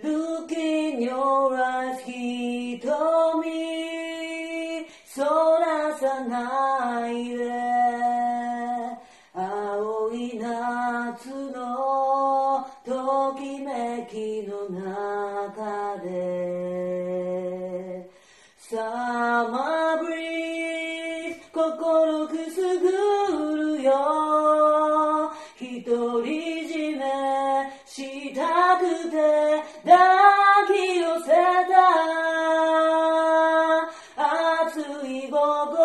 Look in your eyes 瞳そらさないで。青い夏のときめきの中で Summer breeze 心くすぐるよ。ひとりじめしたくて抱き寄せた熱い心